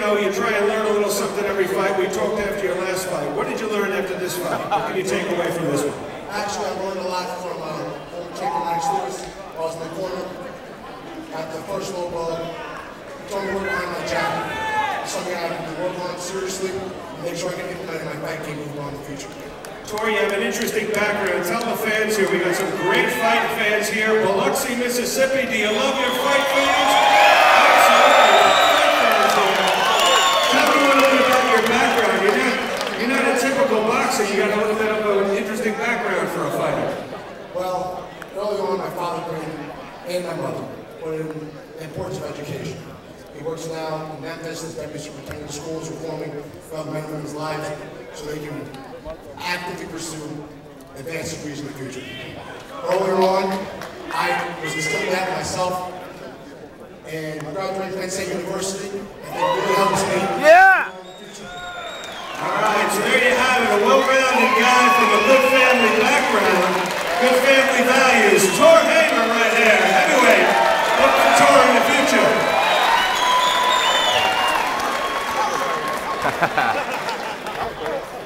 know, you try and learn a little something every fight. We talked after your last fight. What did you learn after this fight? What can you take away from this one? Actually, I learned a lot from uh, former champion Lennox Lewis. I was in the corner at the first low blow. Told me to work on my jab. Something I have to work on seriously make sure I can implement in my fight game moving on in the future. Tori, you have an interesting background. Tell the fans here, we got some great fight fans here. Biloxi, Mississippi, do you love your typical boxer. You got a little bit of an interesting background for a fighter. Well, early on, my father and my mother put in the importance of education. He works now in that Memphis, has been superintendent of schools, reforming well, many women's lives so they can actively pursue advanced degrees in the future. Earlier on, I was instilled that myself, and I graduated Penn State University, and then well-rounded guy from a good family background, good family values. Tor Hamer right there, heavyweight. Look for Tor in the future. Ha ha ha.